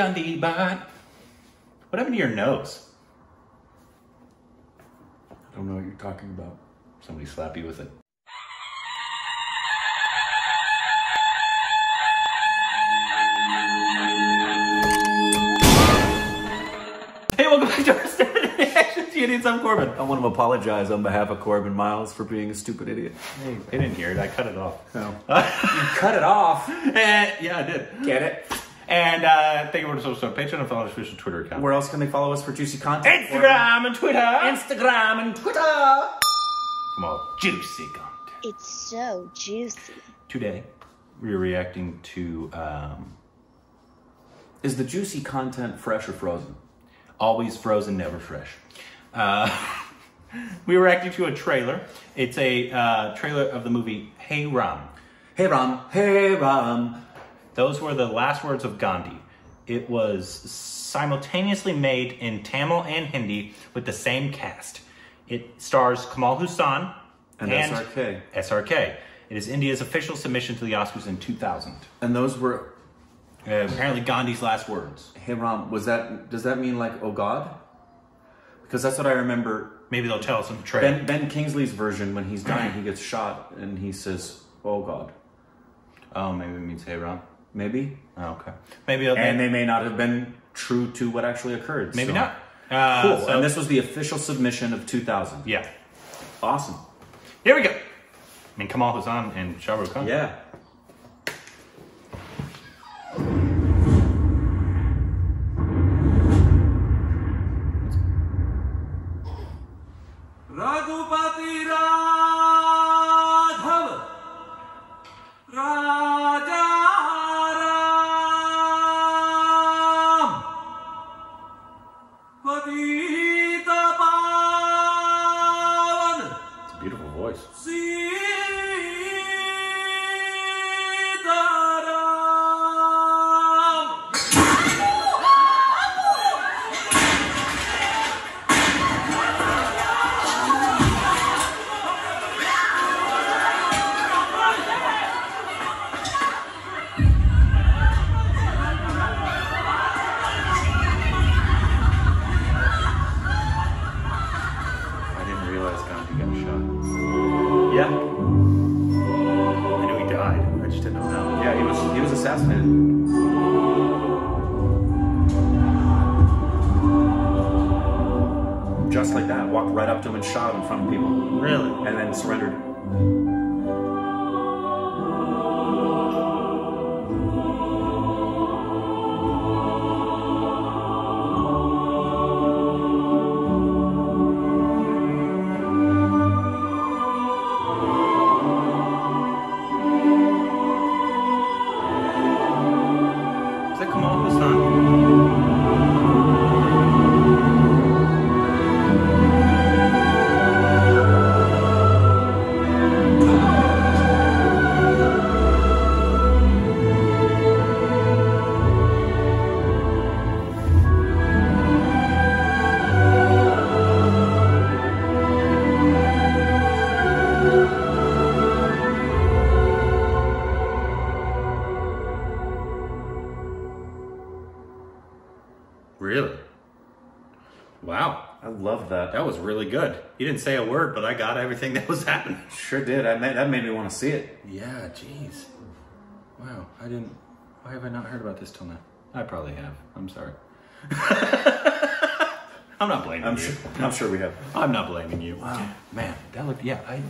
Gandhi bot. What happened to your nose? I don't know what you're talking about. Somebody slap you with it. Hey, welcome back to our Stupid Reactions. You need some Korbin. I want to apologize on behalf of Korbin Miles for being a stupid idiot. Hey, they didn't hear it. I cut it off. No. you cut it off. Eh, yeah, I did. Get it? And uh, thank you for the social Patreon and follow us official Twitter account. Where else can they follow us for juicy content? Instagram and Twitter. Instagram and Twitter. Come on, juicy content. It's so juicy. Today, we're reacting to um, Is the juicy content fresh or frozen? Always Frozen, Never Fresh. Uh, we were reacting to a trailer. It's a uh, trailer of the movie Hey Ram. Hey Ram, hey Ram. Those were the last words of Gandhi. It was simultaneously made in Tamil and Hindi with the same cast. It stars Kamal Haasan And SRK. SRK. It is India's official submission to the Oscars in 2000. And those were Uh, apparently, Gandhi's last words. hey Ram. Was that? Does that mean like oh God? Because that's what I remember. Maybe they'll tell us in the trailer. Ben, ben Kingsley's version, when he's dying, he gets shot and he says, "Oh God." oh, maybe it means Hey Ram. Maybe. Oh, okay. Maybe. And they may not have been true to what actually occurred. maybe so- not. Uh, Cool. so- and this was the official submission of 2000. yeah. Awesome. Here we go. I mean, Kamal Haasan and Shah Rukh Khan. Yeah. I knew he died. I just didn't know how. Yeah, he was he was assassinated. Just like that, walked right up to him and shot him in front of people, Really? and then surrendered. Really? Wow. I love that. That was really good. You didn't say a word, but I got everything that was happening. Sure did. I made, that made me want to see it. Yeah, jeez. Wow, I didn't. Why have I not heard about this till now? I probably have. I'm sorry. I'm not blaming I'm you. sure. I'm sure we have. I'm not blaming you. Wow, man, that looked. Yeah, I.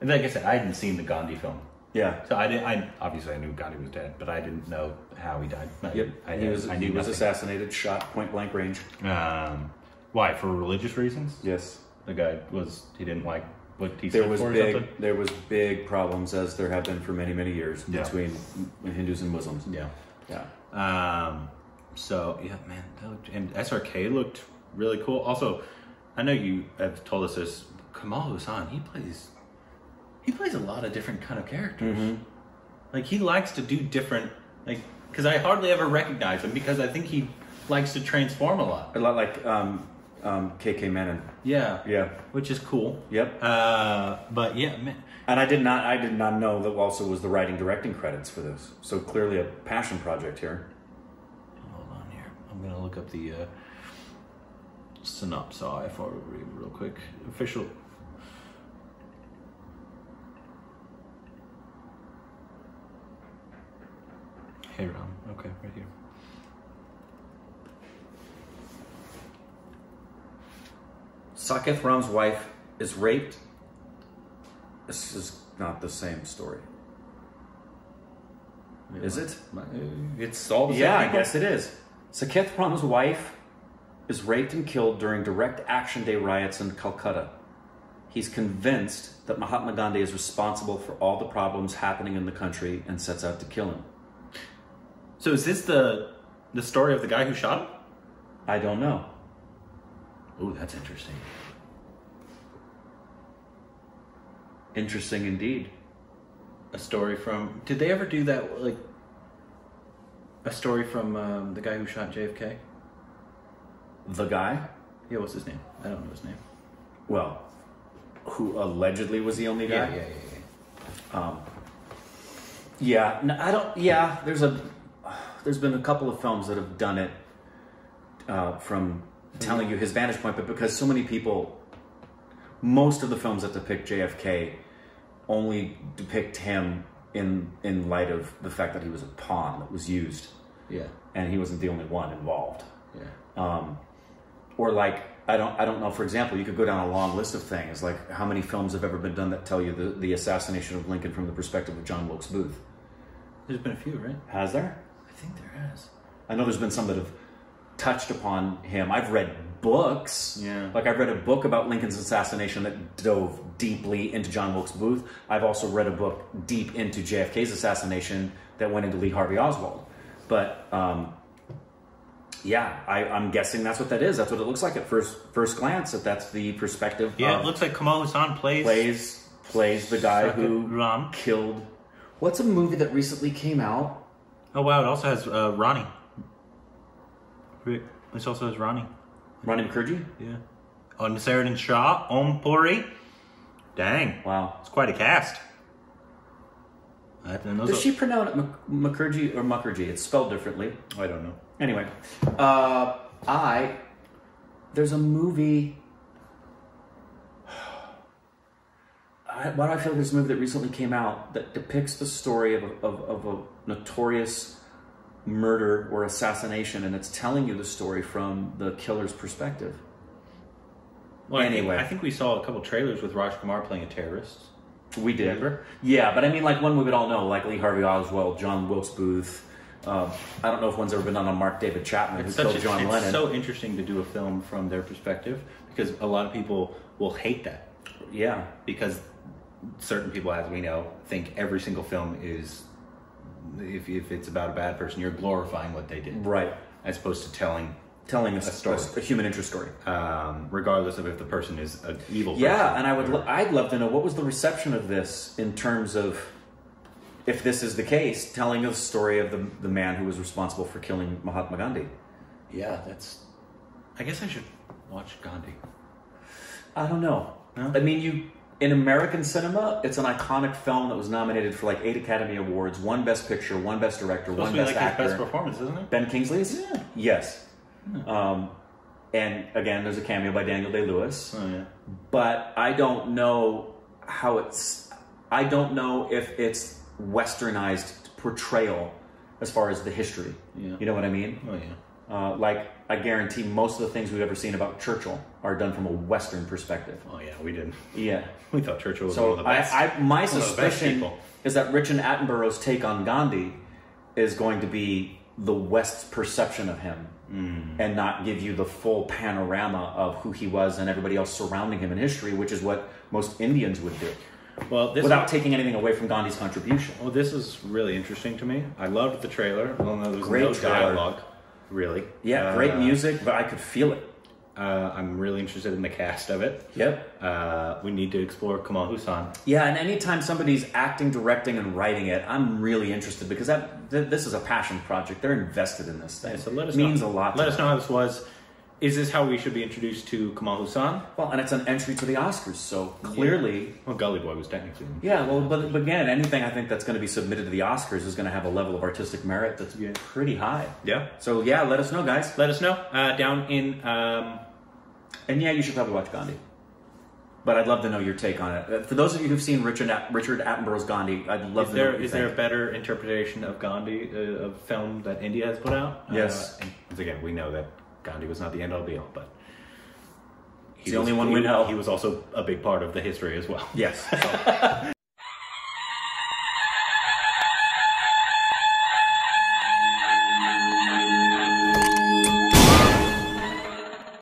And like I said, I hadn't seen the Gandhi film, Yeah. so I didn't. I obviously I knew Gandhi was dead, but I didn't know how he died. I, Yep. I, he was I knew he was nothing. assassinated, shot point blank range. Um, why? For religious reasons? Yes. The guy was. He didn't like what he There was big something? there was big problems as there have been for many many years Yeah. between Hindus and Muslims. Yeah. Yeah. Um, so yeah, man, that looked, and SRK looked really cool. Also, I know you have told us this. Kamal Haasan, he plays, he plays a lot of different kind of characters. Mm-hmm. Like he likes to do different, like because I hardly ever recognize him because I think he likes to transform a lot. A lot like um, um, KK Menon. Yeah, Yeah. which is cool. Yep. Uh, but yeah, man, And I did not I did not know that also was the writing directing credits for this. So clearly a passion project here. hold on here. I'm gonna look up the uh, synopsis for real real quick. Official. Hey Ram. Okay, right here. Saketh Ram's wife is raped. This is not the same story. Is it? Uh, it's all the same Yeah, I guess it is. Saketh Ram's wife is raped and killed during direct action day riots in Calcutta. He's convinced that Mahatma Gandhi is responsible for all the problems happening in the country and sets out to kill him. So is this the the story of the guy who shot him? I don't know. Oh, that's interesting. Interesting indeed. A story from. Did they ever do that? Like a story from um, the guy who shot JFK? The guy, Yeah, what's his name? I don't know his name. well, who allegedly was the only guy. Yeah, yeah, yeah, yeah. Um, yeah, no, I don't. Yeah, there's a there's been a couple of films that have done it uh, from telling you his vantage point, but because so many people, most of the films that depict JFK only depict him in in light of the fact that he was a pawn that was used, Yeah, and he wasn't the only one involved. yeah. Um, or like I don't I don't know. For example, you could go down a long list of things like how many films have ever been done that tell you the, the assassination of Lincoln from the perspective of John Wilkes Booth. There's been a few, right? Has there? I think there has. I know there's been some that have touched upon him. I've read books. Yeah. Like I've read a book about Lincoln's assassination that dove deeply into John Wilkes Booth. I've also read a book deep into JFK's assassination that went into Lee Harvey Oswald. But um, yeah, I, I'm guessing that's what that is. That's what it looks like at first first glance. That that's the perspective. Yeah, it looks like Kamal Haasan plays. plays plays the guy who Ram. killed. What's a movie that recently came out? Oh wow, it also has uh, Ronnie. This also has Ronnie. Ronnie McCurdy. Yeah. On Sheridan Shaw, Om Puri. Dang, Wow. it's quite a cast. I didn't know Does so- she pronounce it Mc- Mukherjee or Mukherjee? It's spelled differently. I don't know. Anyway, uh, I there's a movie. I, why do I feel like there's a movie that recently came out that depicts the story of a, of, of a notorious murder or assassination, and it's telling you the story from the killer's perspective. Well, I think- Anyway. I think we saw a couple trailers with Raj Kumar playing a terrorist. We did, Remember? yeah, but I mean, like one we would all know, like Lee Harvey Oswald, John Wilkes Booth. Um, I don't know if one's ever been done on Mark David Chapman, It's who killed a, John it's Lennon. so interesting to do a film from their perspective because a lot of people will hate that yeah, because certain people, as we know, think every single film is if, if it's about a bad person, you're glorifying what they did, right. as opposed to telling, telling a, A story. a, a human interest story. um, regardless of if the person is an evil. Yeah, and I would lo- I'd love to know what was the reception of this in terms of if this is the case, telling the story of the the man who was responsible for killing Mahatma Gandhi. yeah, that's. I guess I should watch Gandhi. I don't know. No? I mean, you in American cinema, it's an iconic film that was nominated for like eight Academy Awards, one Best Picture, one Best Director, one Best like Actor. best performance, isn't it? Ben Kingsley's? Yeah. Yes. Um, and again, there's a cameo by Daniel Day Lewis. Oh yeah. but I don't know how it's. I don't know if it's westernized portrayal as far as the history. Yeah. You know what I mean? Oh yeah. Uh, like I guarantee most of the things we've ever seen about Churchill are done from a Western perspective. Oh yeah, we did. Yeah. We thought Churchill was So one of the I, best. I, my the best suspicion is that Richard Attenborough's take on Gandhi is going to be the West's perception of him, Hmm. and not give you the full panorama of who he was and everybody else surrounding him in history, which is what most Indians would do, well, this without taking anything away from Gandhi's contribution. well, this is really interesting to me. I loved the trailer. Although there was Great no trailer. Really. Yeah, great Uh, music, but I could feel it. Uh, I'm really interested in the cast of it. Yep. Uh, we need to explore Kamal Haasan. Yeah, and anytime somebody's acting, directing, and writing it, I'm really interested because that th- this is a passion project. They're invested in this thing. Yeah, so let us means know. a lot. Let us them. know how this was. Is this how we should be introduced to Kamal Haasan? Well, and it's an entry to the Oscars, so clearly, Well, Gully Boy was technically. yeah. Well, but, but again, anything I think that's going to be submitted to the Oscars is going to have a level of artistic merit that's Yeah. pretty high. Yeah. So yeah, let us know, guys. Let us know uh, down in. Um, And yeah, you should probably watch Gandhi. But I'd love to know your take on it. Uh, For those of you who've seen Richard At- Richard Attenborough's Gandhi, I'd love is to know there what you is there a better interpretation of Gandhi, uh, of film that India has put out? Yes. Uh, and once again, we know that Gandhi was not the end all be all, but. he's the only one we know. He was also a big part of the history as well. Yes. So.